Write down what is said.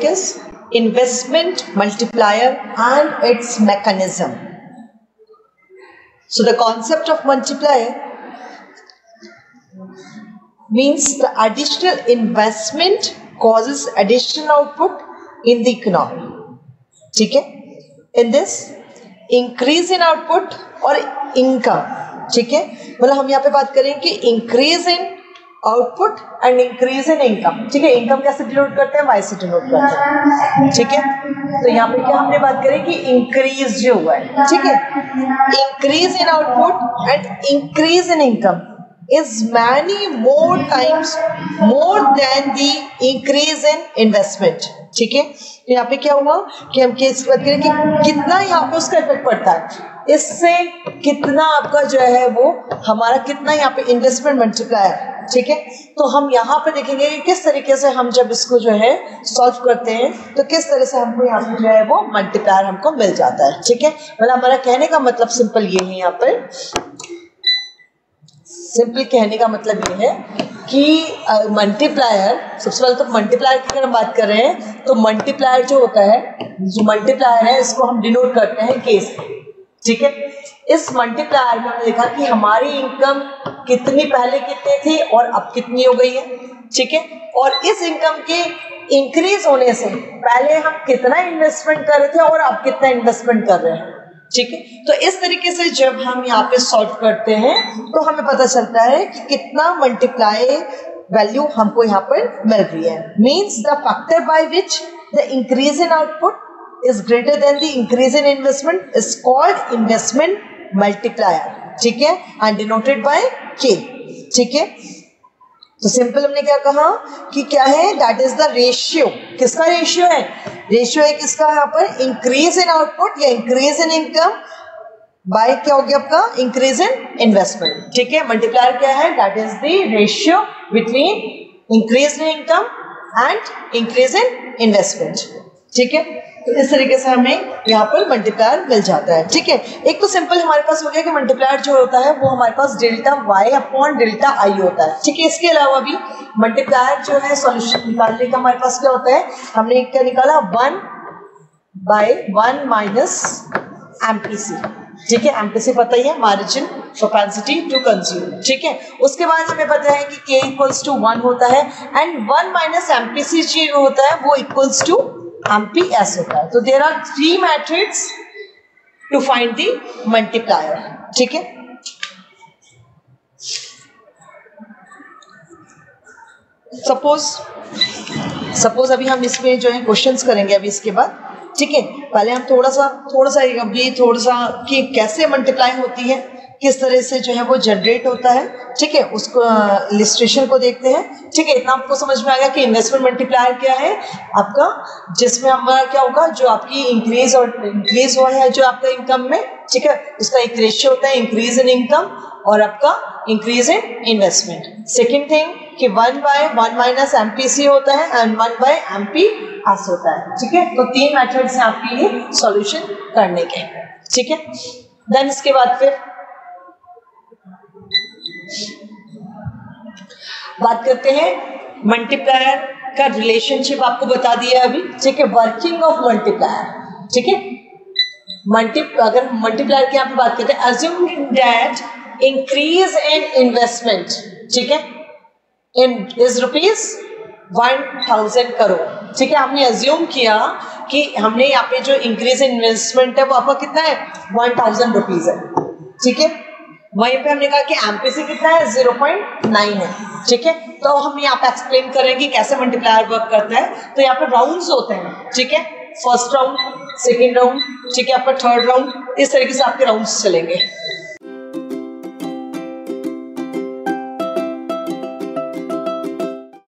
is investment multiplier and its mechanism. So the concept of multiplier means the additional investment causes additional output in the economy. ठीक है in this increase in output और income ठीक है मतलब हम यहाँ पे बात करें कि increase in output and increase in income ठीक है इनकम कैसे डिनोट करते हैं? वाई से डिनोट करते हैं। ठीक है? तो यहाँ पे क्या हमने बात करी कि इंक्रीज जो हुआ है। ठीक है? Increase in output and increase in income is many more times more than the increase in investment. ठीक है? तो यहाँ पे क्या हुआ कि हम केस बात करें कि कितना यहाँ पे उसका इफ़ेक्ट पड़ता है। इससे कितना आपका जो है वो, हमारा कितना यहाँ पे इन्वेस्टमेंट ठीक है? तो हम यहाँ पे देखेंगे कि किस तरीके से हम जब इसको जो है सॉल्व करते हैं तो किस तरह से हमको यहाँ पे जो है वो मल्टीप्लायर हमको मिल जाता है, ठीक है? मतलब हमारा कहने का मतलब सिंपल ये है यहाँ पर। सिंपल कहने का मतलब ये है कि मल्टीप्लायर सबसे पहले तो मल्टीप्लायर की अगर हम बात कर रहे हैं तो मल्टीप्लायर जो होता है, जो मल्टीप्लायर है, इसको हम डिनोट करते हैं केस ठीक है? इस मल्टीप्लायर में हमने देखा कि हमारी इनकम कितनी पहले कितनी थी और अब कितनी हो गई है। ठीक है? और इस इनकम के इंक्रीज होने से पहले हम कितना इन्वेस्टमेंट कर रहे थे और अब कितना इन्वेस्टमेंट कर रहे हैं। ठीक है? तो इस तरीके से जब हम यहाँ पे सॉल्व करते हैं तो हमें पता चलता है कि कितना मल्टीप्लाई वैल्यू हमको यहाँ पर मिल रही है। Means the factor by which the increase in output is greater than the increase in investment is called investment multiplier ठीक है? एंड डिनोटेड बाय के ठीक है? तो सिंपल हमने क्या कहा? कि क्या है? दैट इज़ द रेशियो किसका रेशियो है? रेशियो है किसका? यहाँ पर इंक्रीज इन आउटपुट या इंक्रीज इन इनकम बाय क्या हो गया आपका? इंक्रीज इन इन्वेस्टमेंट ठीक है? मल्टीप्लायर क्या है? That is the ratio between increase in income and increase in investment ठीक है? तो इस तरीके से हमें यहाँ पर मल्टीप्लायर मिल जाता है। ठीक है? एक तो सिंपल हमारे पास हो गया कि मल्टीप्लायर जो होता है, वो हमारे पास delta Y upon delta I होता है। ठीक है? इसके अलावा भी मल्टीप्लायर जो है सॉल्यूशन निकालने का हमारे पास क्या होता है? हमने क्या निकाला? One by one minus MPC ठीक है? एमपीसी पता ही है मार्जिन प्रोपेंसिटी टू कंज्यूम ठीक है? उसके बाद हमें पता है कि के इक्वल्स टू वन होता है एंड वन माइनस एमपीसी जो होता है, वो इक्वल्स टू एमपीएस होता है तो there are three matrix to find the multiplier ठीक है? सपोज़ सपोज़ अभी हम इसमें जो है क्वेश्चंस करेंगे अभी इसके बाद। ठीक है? पहले हम थोड़ा सा थोड़ा सा अभी थोड़ा सा कि कैसे मल्टीप्लाई होती है? किस तरह से जो है वो जनरेट होता है, ठीक है? उसको इलिस्ट्रेशन को देखते हैं। ठीक है, इतना आपको समझ में आ गया कि इन्वेस्टमेंट मल्टीप्लायर क्या है? आपका, जिसमें हमारा क्या होगा? जो आपकी इंक्रीज और इंक्रीज हुआ है, जो आपका इनकम में, ठीक है? उसका एक रेशियो होता है इंक्रीज इन इनकम और आपका increase in investment second thing कि one by one minus M होता है एंड वन बाय एम होता है, ठीक है? तो तीन मेथड्स हैं आपके लिए सॉल्यूशन करने के। ठीक है? देन इसके बाद फिर बात करते हैं मल्टीप्लायर का रिलेशनशिप आपको बता दिया अभी। ठीक है वर्किंग ऑफ़ मल्टीप्लायर ठीक है? मल्टी अगर मल्टीप्लायर की यहाँ बात करते हैं assume that increase in investment ठीक है? In is rupees one thousand crore ठीक है हमने अज्यूम किया कि हमने यहाँ पे जो इंक्रीज इन इन्वेस्टमेंट है, वो आपका कितना है? वन थाउज़ेंड रुपीज़ है। ठीक है? वहीं पे हमने कहा कि एमपीसी कितना है? ज़ीरो पॉइंट नाइन है। ठीक है? तो हम यहाँ पे एक्सप्लेन करेंगे कैसे मल्टीप्लायर वर्क करता है। तो यहाँ पे राउंड्स होते हैं। ठीक है? फ़र्स्ट राउंड सेकेंड राउंड ठीक है? आपका थर्ड राउंड इस तरीके से आपके राउंड चलेंगे।